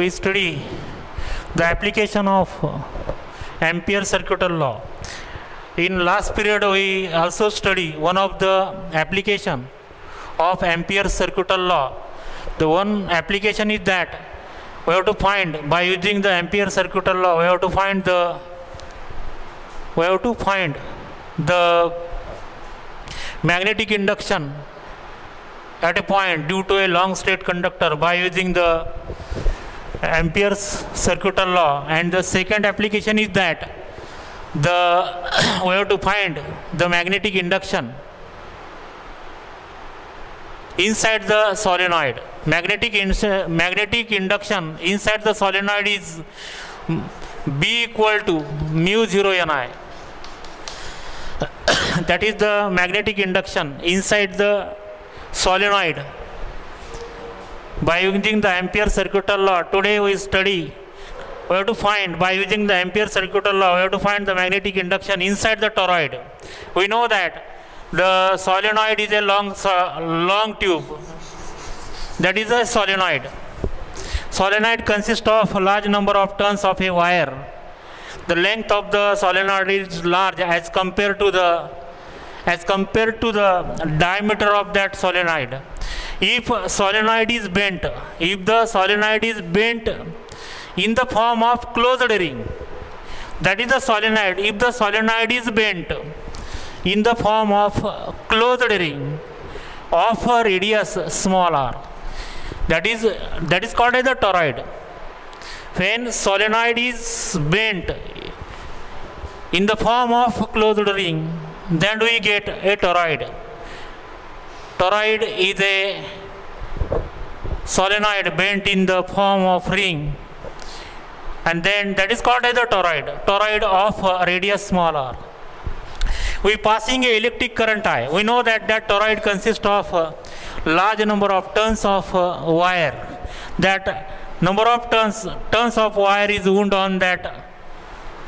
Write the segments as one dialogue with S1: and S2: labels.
S1: we study the application of Ampere circuital law. In last period, we also study one of the application of Ampere circuital law. The one application is that we have to find by using the Ampere circuital law, we have to find the we have to find the magnetic induction at a point due to a long straight conductor by using the Ampere's circuital law. And the second application is that the we have to find the magnetic induction inside the solenoid. Magnetic ins- magnetic induction inside the solenoid is b equal to mu 0 ni. That is the magnetic induction inside the solenoid by using the ampere circuital law. Today we study we have to find by using the ampere circuital law we have to find the magnetic induction inside the toroid. We know that the solenoid is a long long tube. That is a solenoid. Solenoid consists of a large number of turns of a wire. The length of the solenoid is large as compared to the as compared to the diameter of that solenoid. If solenoid is bent if the solenoid is bent in the form of closed ring that is the solenoid. If the solenoid is bent in the form of closed ring of a radius small r that is that is called as a toroid. When solenoid is bent in the form of closed ring then we get a toroid. Toroid is a solenoid bent in the form of ring. And then that is called as a toroid. Toroid of radius small r. We passing a electric current i. We know that that toroid consists of large number of turns of wire. That number of turns turns of wire is wound on that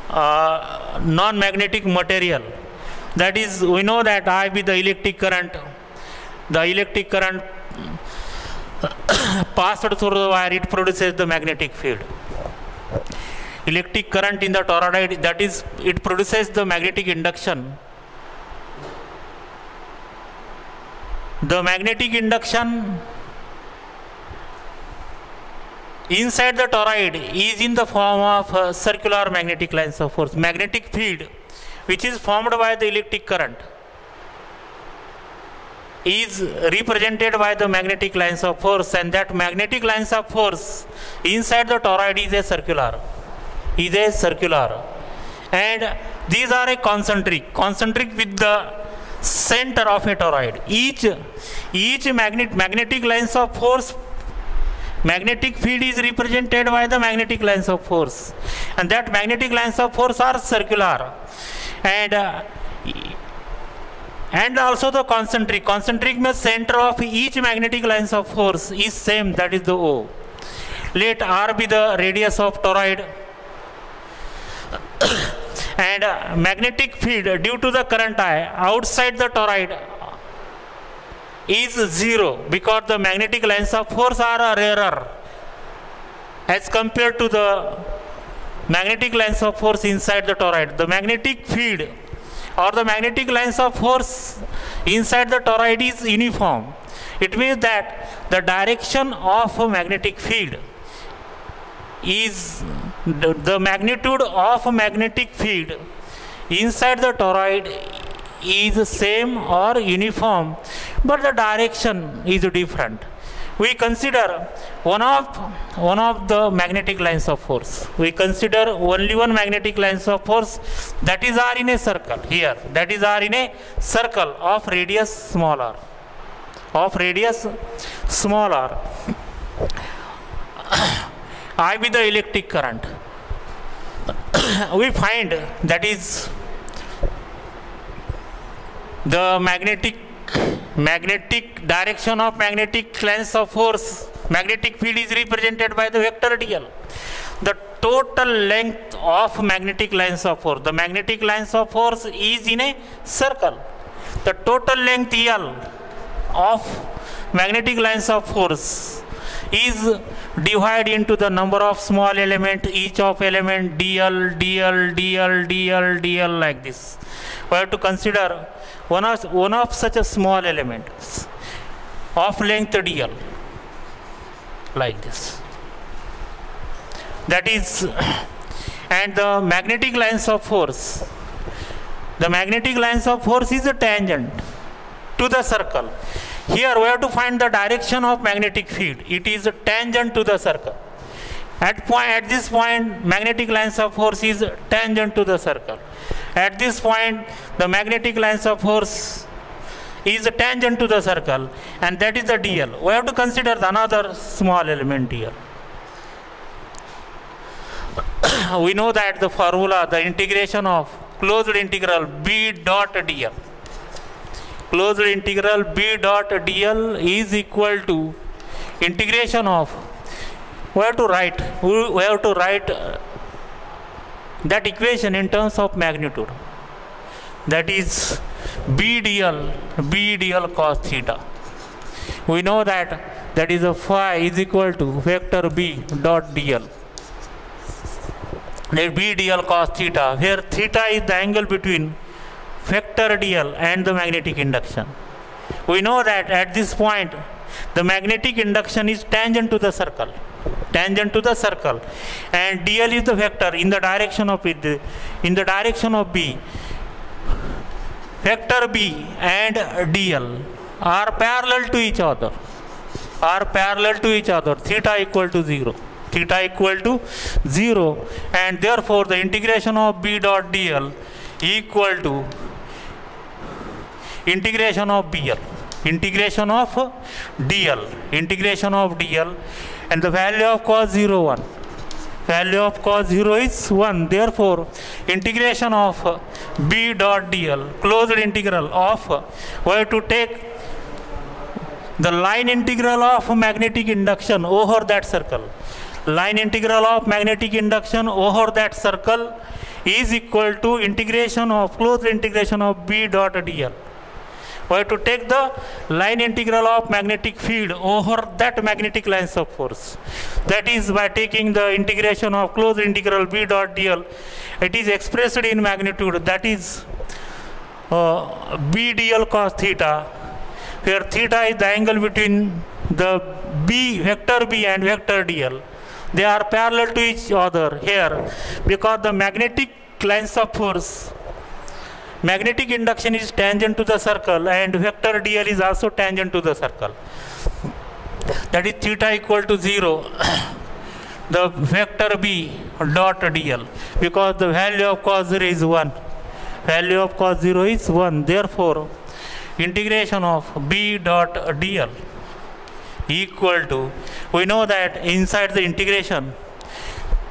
S1: uh, non-magnetic material that is we know that i be the electric current. The electric current passed through the wire it produces the magnetic field. Electric current in the toroid that is it produces the magnetic induction. The magnetic induction inside the toroid is in the form of uh, circular magnetic lines of force magnetic field which is formed by the electric current is represented by the magnetic lines of force and that magnetic lines of force inside the toroid is a circular is a circular. And these are a concentric concentric with the center of a toroid. Each each magnet magnetic lines of force magnetic field is represented by the magnetic lines of force. And that magnetic lines of force are circular and uh, and also the concentric. Concentric means center of each magnetic lines of force is same that is the o. Let r be the radius of toroid. And uh, magnetic field due to the current i outside the toroid is zero because the magnetic lines of force are rarer as compared to the magnetic lines of force inside the toroid. The magnetic field or the magnetic lines of force inside the toroid is uniform. It means that the direction of a magnetic field is the, magnitude of a magnetic field inside the toroid is same or uniform but the direction is different we consider one of one of the magnetic lines of force. We consider only one magnetic lines of force. That is r in a circle here. That is r in a circle of radius small r. Of radius small r. I be the electric current. We find that is the magnetic magnetic direction of magnetic lines of force magnetic field is represented by the vector DL the total length of magnetic lines of force the magnetic lines of force is in a circle the total length L of magnetic lines of force is divide into the number of small element each of element D L D L D L D L D L like this we have to consider one of one of such a small element of length dl like this that is and the magnetic lines of force the magnetic lines of force is a tangent to the circle here we have to find the direction of magnetic field. It is a tangent to the circle. At, point, at this point, magnetic lines of force is tangent to the circle. At this point, the magnetic lines of force is tangent to the circle and that is the dl. We have to consider another small element here. we know that the formula, the integration of closed integral b dot dl closed integral b dot dl is equal to integration of we have to write we have to write that equation in terms of magnitude. That is b dl b dl cos theta. We know that that is a phi is equal to vector b dot dl. That b dl cos theta where theta is the angle between vector dl and the magnetic induction. We know that at this point the magnetic induction is tangent to the circle tangent to the circle and dl is the vector in the direction of it in the direction of b vector b and dl are parallel to each other are parallel to each other theta equal to 0 theta equal to 0 and therefore the integration of b dot dl equal to integration of BL, integration of DL, integration of DL and the value of cos 0 1. Value of cos 0 is 1. Therefore, integration of B dot DL, closed integral of, we have to take the line integral of magnetic induction over that circle. Line integral of magnetic induction over that circle is equal to integration of closed integration of B dot DL we have to take the line integral of magnetic field over that magnetic lines of force. That is by taking the integration of closed integral b dot dl, it is expressed in magnitude that is uh, b dl cos theta, where theta is the angle between the b vector b and vector dl. They are parallel to each other here because the magnetic lines of force magnetic induction is tangent to the circle and vector dl is also tangent to the circle. That is theta equal to 0 the vector b dot dl because the value of cos 0 is 1 value of cos 0 is 1 therefore integration of b dot dl equal to we know that inside the integration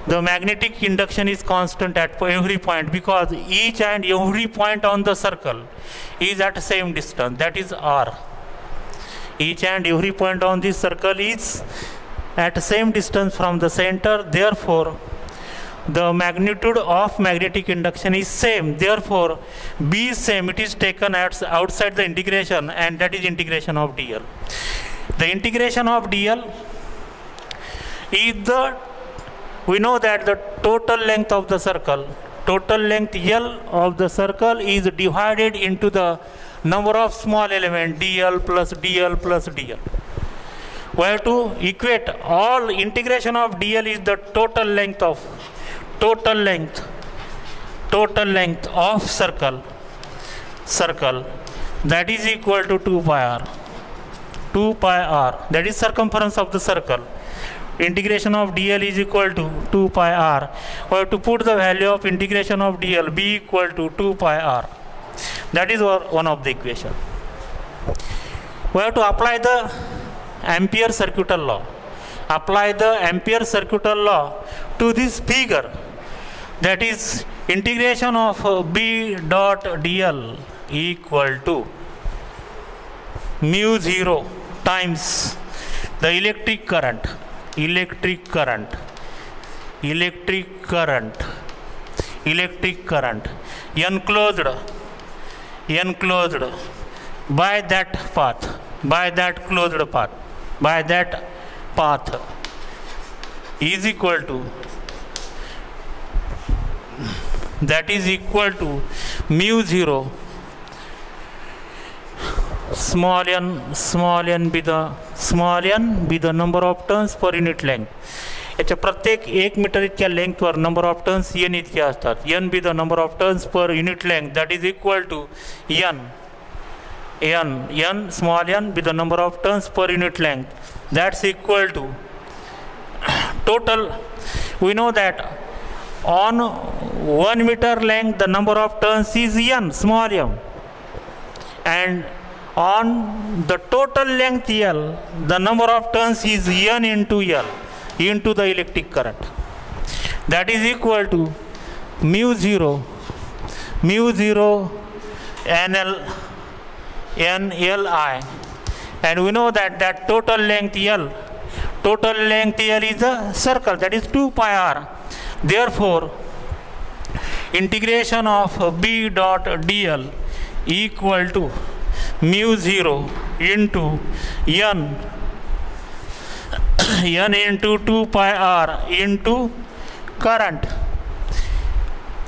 S1: the magnetic induction is constant at every point because each and every point on the circle is at the same distance that is r. Each and every point on this circle is at the same distance from the center therefore the magnitude of magnetic induction is same therefore b is same it is taken at outside the integration and that is integration of dl. The integration of dl is the we know that the total length of the circle, total length L of the circle is divided into the number of small element dl plus dl plus dl. We have to equate all integration of dl is the total length of total length total length of circle circle that is equal to 2 pi r 2 pi r that is circumference of the circle integration of dl is equal to 2 pi r. We have to put the value of integration of dl b equal to 2 pi r. That is one of the equation. We have to apply the Ampere circuital law. Apply the Ampere circuital law to this figure. That is integration of b dot dl equal to mu 0 times the electric current electric current electric current electric current enclosed enclosed by that path by that closed path by that path is equal to that is equal to mu 0 small n small n be the small n be the number of turns per unit length याच्या प्रत्येक एक metre इतक्या लेंथवर number of turns N इतके असतात N be the number of turns per unit length that is equal to N N N small N be the number of turns per unit length that's equal to total we know that on 1 meter length the number of turns is n small m and on the total length l the number of turns is n into l into the electric current that is equal to mu 0 mu 0 nl nli and we know that that total length l total length L is a circle that is 2 pi r. Therefore, integration of B dot dl equal to mu 0 into n n into 2 pi r into current.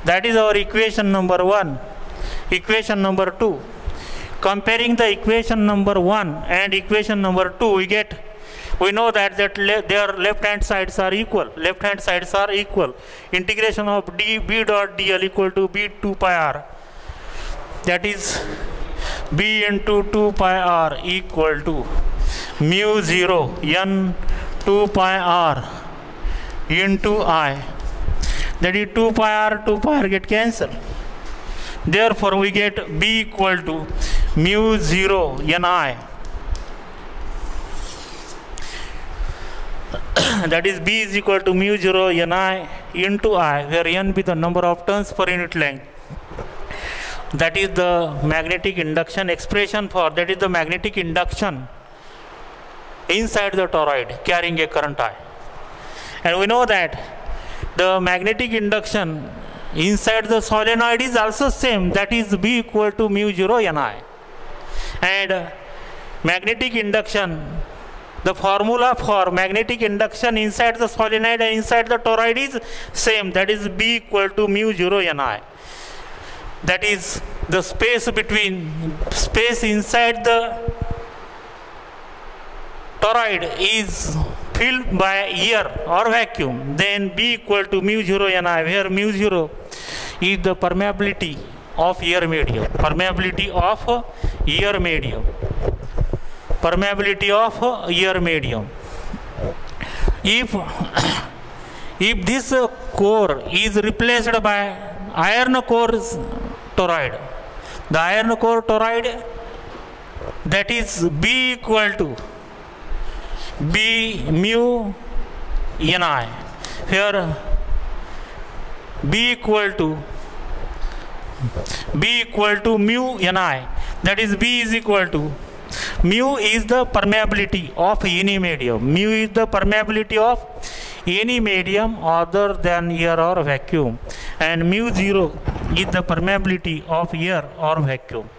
S1: That is our equation number 1. Equation number 2. Comparing the equation number 1 and equation number 2, we get we know that, that le their left hand sides are equal left hand sides are equal integration of d b dot dl equal to b 2 pi r that is b into 2 pi r equal to mu 0 n 2 pi r into i. That is 2 pi r 2 pi r get cancelled. Therefore we get b equal to mu 0 n i. That is b is equal to mu 0 ni into i where n be the number of turns per unit length that is the magnetic induction expression for that is the magnetic induction inside the toroid carrying a current i. And we know that the magnetic induction inside the solenoid is also same that is b equal to mu 0 ni. And magnetic induction the formula for magnetic induction inside the solenoid and inside the toroid is same that is b equal to mu 0 ni that is the space between space inside the toroid is filled by air or vacuum. Then b equal to mu 0 ni where mu 0 is the permeability of air medium permeability of air medium permeability of air medium. If if this core is replaced by iron core toroid the iron core toroid that is b equal to b mu ni here b equal to b equal to mu ni that is b is equal to mu is the permeability of any medium mu is the permeability of any medium other than air or vacuum and mu 0 is the permeability of air or vacuum.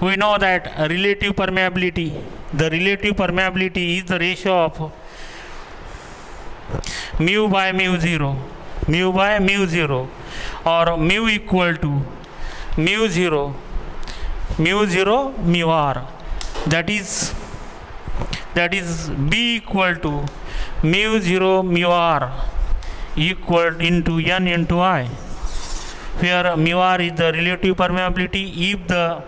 S1: We know that relative permeability the relative permeability is the ratio of mu by mu 0 mu by mu 0 or mu equal to mu 0 mu 0 mu r. That is that is b equal to mu 0 mu r equal into n into i. Where mu r is the relative permeability. If the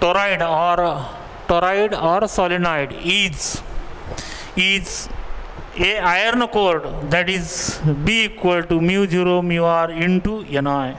S1: toroid or toroid or solenoid is is a iron core that is b equal to mu 0 mu r into ni